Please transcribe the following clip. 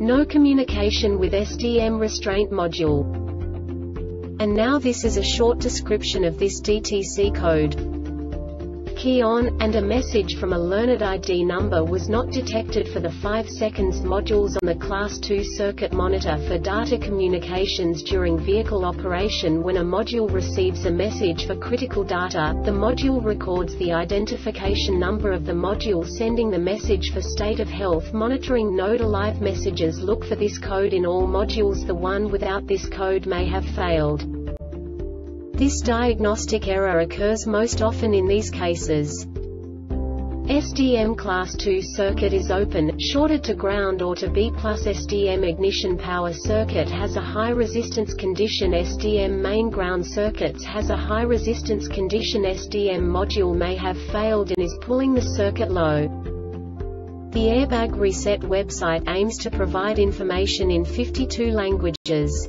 no communication with SDM restraint module. And now this is a short description of this DTC code key on, and a message from a learned ID number was not detected for the 5 seconds modules on the Class 2 circuit monitor for data communications during vehicle operation when a module receives a message for critical data, the module records the identification number of the module sending the message for state of health monitoring node alive messages look for this code in all modules the one without this code may have failed. This diagnostic error occurs most often in these cases. SDM class 2 circuit is open, shorted to ground or to B plus SDM ignition power circuit has a high resistance condition SDM main ground circuits has a high resistance condition SDM module may have failed and is pulling the circuit low. The Airbag Reset website aims to provide information in 52 languages.